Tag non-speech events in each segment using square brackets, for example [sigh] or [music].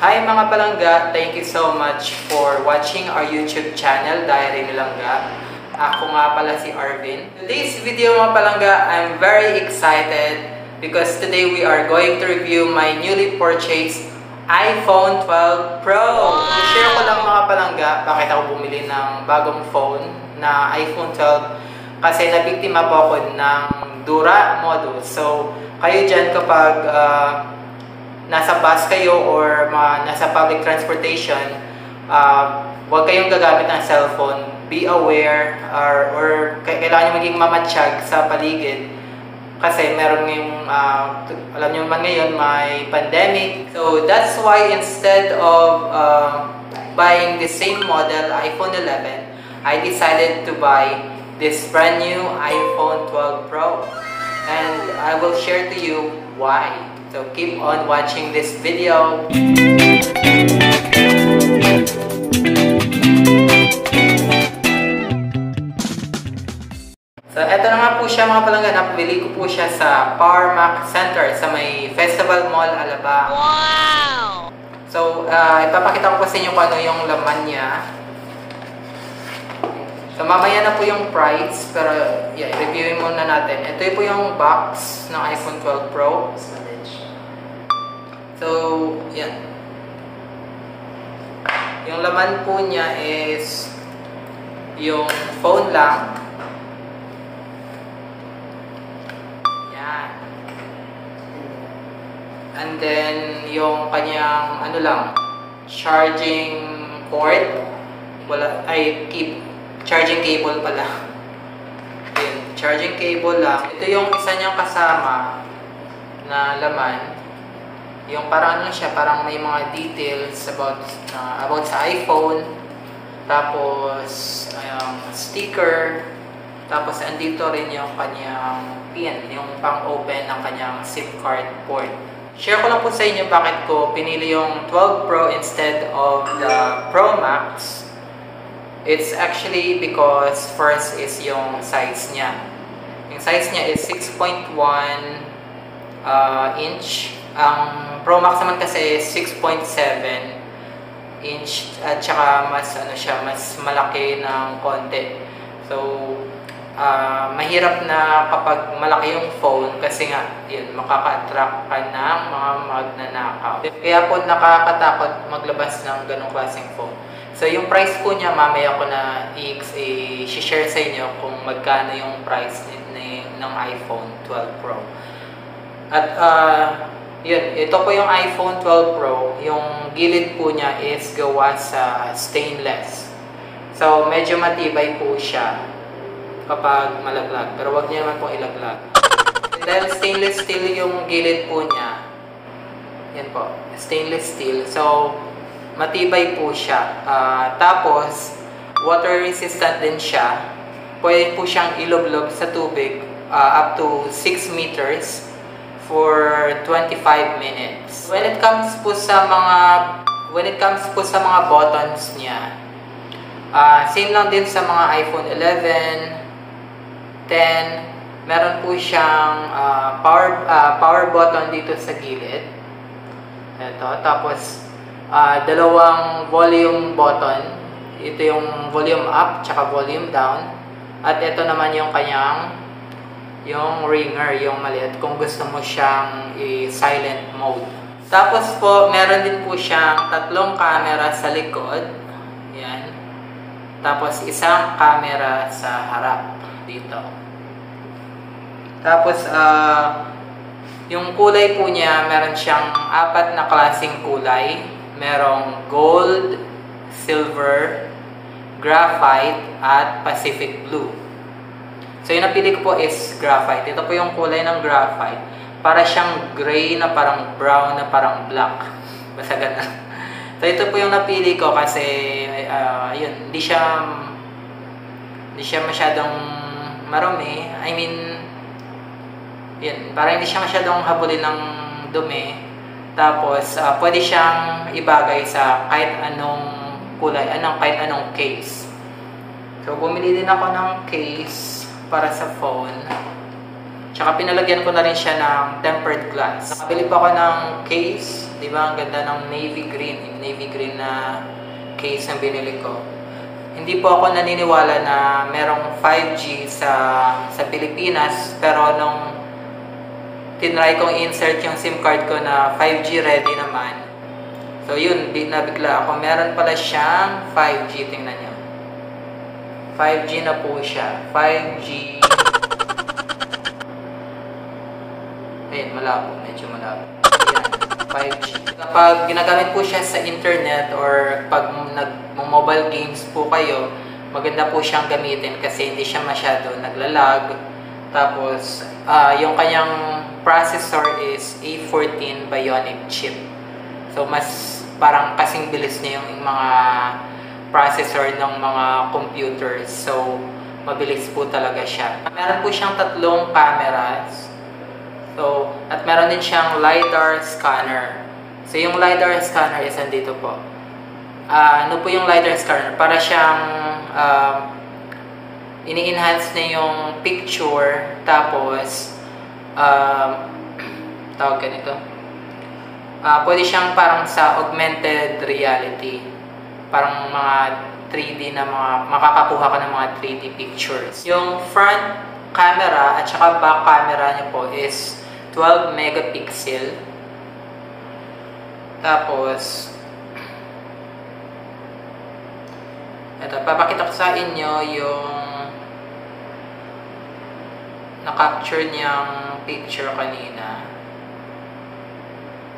Hi mga palangga! Thank you so much for watching our YouTube channel, Diary ni Langga. Ako nga pala si Arvin. Today's video mga palangga, I'm very excited because today we are going to review my newly purchased iPhone 12 Pro. I-share ko lang mga palangga bakit ako bumili ng bagong phone na iPhone 12 kasi nabiktima po ako ng Dura module. So, kayo dyan kapag uh, nasa bus kayo or ma, nasa public transportation, uh, huwag kayong gagamit ng cellphone. Be aware or, or kailangan nyo maging mamatsyag sa paligid kasi meron ngayong, uh, alam nyo man ngayon, may pandemic. So, that's why instead of uh, buying the same model, iPhone 11, I decided to buy this brand new iPhone 12 Pro. And I will share to you why. So keep on watching this video. So eto na nga po siya mga palangga. Napabili ko po siya sa Power Mac Center sa may Festival Mall, Alabang. Wow! So, uh, ipapakita ko po sa inyo kung ano yung laman niya. So, mamaya na po yung price, pero yeah, reviewin muna natin. Ito po yung box ng iPhone 12 Pro. So, yan. Yung laman po niya is yung phone lang. Yan. And then, yung kanyang, ano lang, charging port. Wala, ay, keep, charging cable pala. Charging cable lang. Ito yung isa niyang kasama na laman. Yung parang ano siya, parang may mga details about uh, about sa iPhone. Tapos, ayong sticker. Tapos, andito rin yung kanyang pin, yung pang-open ng kanyang SIM card port. Share ko lang po sa inyo bakit ko pinili yung 12 Pro instead of the Pro Max. It's actually because first is yung size niya. Yung size niya is 6.1 uh, inch. Ang Pro Max naman kasi 6.7 inch at saka mas ano siya, mas malaki ng konti. So, uh, mahirap na kapag malaki yung phone kasi nga, yun, makaka-attract ka ng mga magnanakaw. Kaya po nakakatakot maglabas ng ganong klaseng phone. So, yung price po niya, mamaya ko na i-share sa inyo kung magkano yung price ni, ng iPhone 12 Pro. At, uh, yun, ito po yung iPhone 12 Pro. Yung gilid po niya is gawa sa stainless. So, medyo matibay po siya kapag malaglag. Pero wag niya naman pong ilaglag. Dahil stainless steel yung gilid po niya. Yan po, stainless steel. So, matibay po siya. Uh, tapos, water resistant din siya. Pwede po siyang iloblog sa tubig uh, up to 6 meters for 25 minutes. When it comes po sa mga when it comes po sa mga buttons niya, uh, same lang din sa mga iPhone 11, 10, meron po siyang uh, power uh, power button dito sa gilid. Ito, tapos uh, dalawang volume button. Ito yung volume up tsaka volume down. At ito naman yung kanyang yung ringer, yung maliit kung gusto mo siyang i-silent mode. Tapos po, meron din po siyang tatlong camera sa likod. Yan. Tapos isang camera sa harap dito. Tapos uh, yung kulay po niya, meron siyang apat na klaseng kulay merong gold, silver, graphite, at Pacific blue. So, yung napili ko po is graphite. Ito po yung kulay ng graphite. Para siyang gray na parang brown na parang black. [laughs] Basta ganun. So, ito po yung napili ko kasi, uh, yun, hindi siya, hindi siya masyadong marumi. I mean, yun, parang hindi siya masyadong habulin ng dumi. Tapos, uh, pwede siyang ibagay sa kahit anong kulay, anong, kahit anong case. So, bumili din ako ng case para sa phone. Tsaka pinalagyan ko na rin siya ng tempered glass. Nakabili pa ako ng case Di ba? Ang ganda ng navy green. Yung navy green na case na binili ko. Hindi po ako naniniwala na merong 5G sa sa Pilipinas. Pero nung tinry kong insert yung SIM card ko na 5G ready naman. So yun, nabigla ako. Meron pala siyang 5G. Tingnan nyo. 5G na po siya. 5G. Ayun, malabo. Medyo malabo. Ayan, 5G. Kapag ginagamit po siya sa internet or pag nag-mobile games po kayo, maganda po siyang gamitin kasi hindi siya masyado naglalag. Tapos, uh, yung kanyang processor is A14 Bionic chip. So, mas parang kasing bilis niya yung mga processor ng mga computers. So, mabilis po talaga siya. Meron po siyang tatlong cameras. So, at meron din siyang LiDAR scanner. So, yung LiDAR scanner is andito po. Uh, ano po yung LiDAR scanner? Para siyang uh, ini-enhance na yung picture tapos uh, tawag ganito. Uh, pwede siyang parang sa augmented reality. Parang mga 3D na mga makakakuha ka ng mga 3D pictures. Yung front camera at saka back camera niya po is 12 megapixel. Tapos, ito, papakita ko sa inyo yung na-capture niyang picture kanina.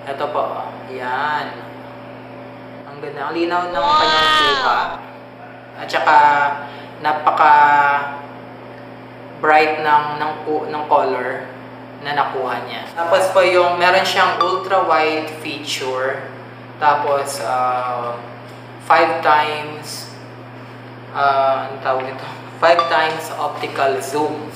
Ito po, yan. Ganda, ang linaw ng wow! kanyang kuha. At saka, napaka bright ng, ng, ng color na nakuha niya. Tapos po yung, meron siyang ultra-wide feature. Tapos, uh, five times, uh, ang tawag ito? Five times optical zoom.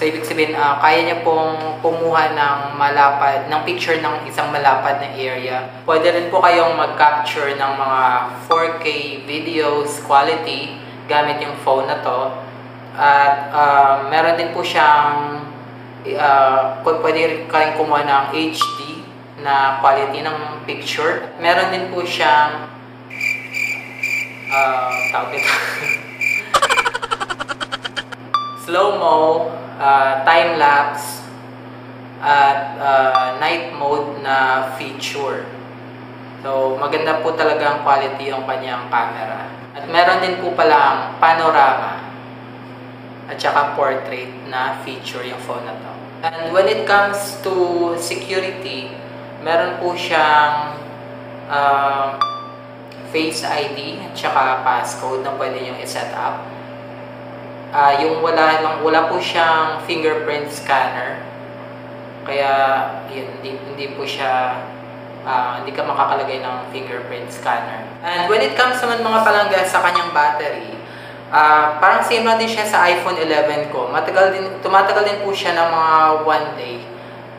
So, ibig sabihin, uh, kaya niya pong kumuha ng malapad, ng picture ng isang malapad na area. Pwede rin po kayong mag-capture ng mga 4K videos quality gamit yung phone na to. At uh, meron din po siyang uh, pwede kayong kumuha ng HD na quality ng picture. Meron din po siyang uh, tawag ito [laughs] slow-mo, uh, time-lapse, at uh, night mode na feature. So, maganda po talaga ang quality ng kanyang camera. At meron din po palang panorama at saka portrait na feature yung phone na to. And when it comes to security, meron po siyang uh, Face ID at saka passcode na pwede nyo i-set up. Uh, yung wala, wala po siyang fingerprint scanner. Kaya yun, hindi, hindi po siya uh, hindi ka makakalagay ng fingerprint scanner. And when it comes naman mga palangga sa kanyang battery, Uh, parang same lang din siya sa iPhone 11 ko. Matagal din, tumatagal din po siya ng mga one day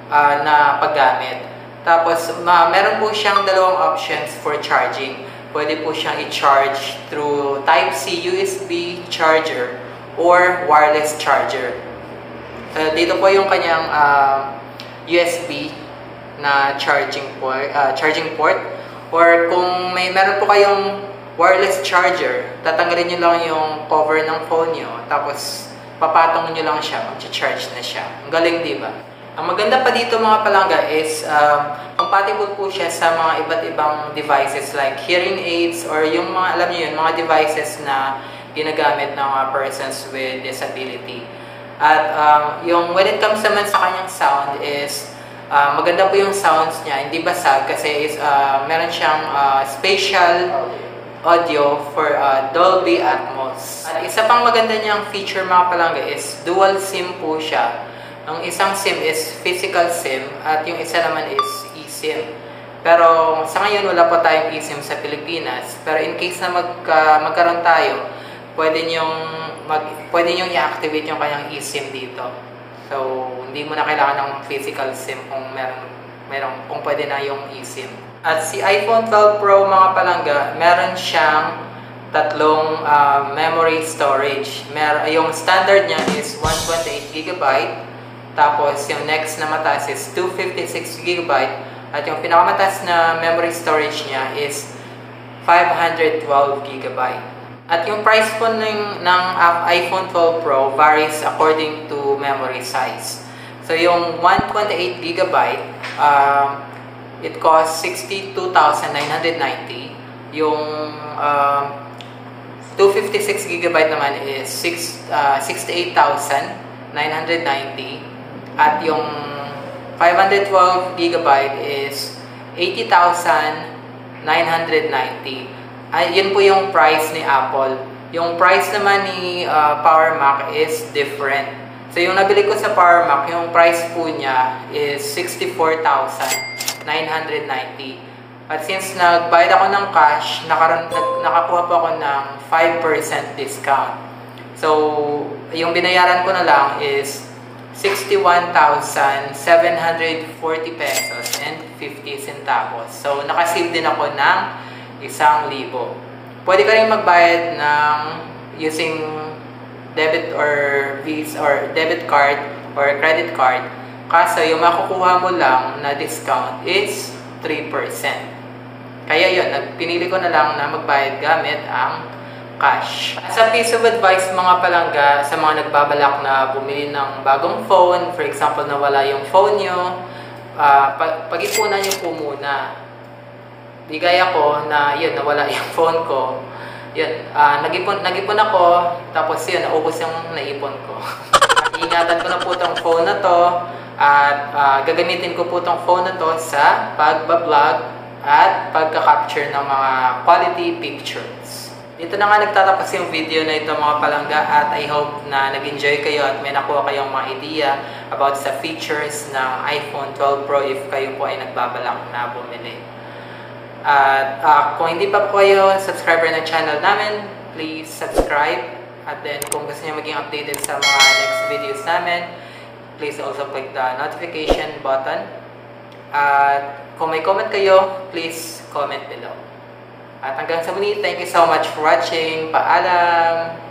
uh, na paggamit. Tapos, ma meron po siyang dalawang options for charging. Pwede po siyang i-charge through Type-C USB charger or wireless charger. Uh, dito po yung kanyang uh, USB na charging port, uh, charging port. Or kung may meron po kayong wireless charger, tatanggalin nyo lang yung cover ng phone nyo, tapos papatong nyo lang siya, mag-charge na siya. Ang galing, di ba? Ang maganda pa dito mga palangga is um, compatible po siya sa mga iba't ibang devices like hearing aids or yung mga, alam niyo yun, mga devices na ginagamit ng mga persons with disability. At um, yung when it comes naman sa kanyang sound is uh, maganda po yung sounds niya, hindi basag kasi is, uh, meron siyang uh, spatial audio for uh, Dolby Atmos. At isa pang maganda niyang feature mga palangga is dual SIM po siya. Ang isang SIM is physical SIM at yung isa naman is eSIM. Pero sa ngayon wala pa tayong eSIM sa Pilipinas. Pero in case na magka, magkaroon tayo, pwede niyong mag, pwede niyong i-activate yung kanyang eSIM dito. So, hindi mo na kailangan ng physical SIM kung meron, meron kung pwede na yung eSIM. At si iPhone 12 Pro mga palangga, meron siyang tatlong uh, memory storage. Mer yung standard niya is 128GB. Tapos yung next na mataas is 256GB At yung pinakamataas na memory storage niya is 512 GB. At yung price po ng, ng iPhone 12 Pro varies according to memory size. So yung 128 GB, um, it costs 62,990. Yung um, 256 GB naman is 6, uh, 68,990. At yung 512 GB is 80,990. Ay, yun po yung price ni Apple. Yung price naman ni uh, Power Mac is different. So yung nabili ko sa Power Mac, yung price po niya is 64,990. At since nagbayad ako ng cash, nakaroon, nakakuha po ako ng 5% discount. So, yung binayaran ko na lang is 61,740 pesos and 50 centavos. So, nakasave din ako ng isang libo. Pwede ka rin magbayad ng using debit or Visa or debit card or credit card. Kaso yung makukuha mo lang na discount is 3%. Kaya yun, pinili ko na lang na magbayad gamit ang cash. As a piece of advice mga palangga sa mga nagbabalak na bumili ng bagong phone, for example, nawala yung phone nyo, uh, pag-ipunan nyo po muna Di gaya ko na yun, nawala yung [laughs] phone ko. Yun, uh, nag-ipon, nag-ipon ako, tapos yun, naubos yung naipon ko. [laughs] Ingatan ko na po itong phone na to at uh, gagamitin ko po itong phone na to sa pagbablog at pagka-capture ng mga quality pictures. Dito na nga nagtatapos yung video na ito mga palangga at I hope na nag-enjoy kayo at may nakuha kayong mga idea about sa features ng iPhone 12 Pro if kayo po ay nagbabalak na bumili. At uh, kung hindi pa po kayo subscriber ng channel namin, please subscribe. At then kung gusto niyo maging updated sa mga next videos namin, please also click the notification button. At kung may comment kayo, please comment below. At hanggang sa muli, thank you so much for watching. Paalam!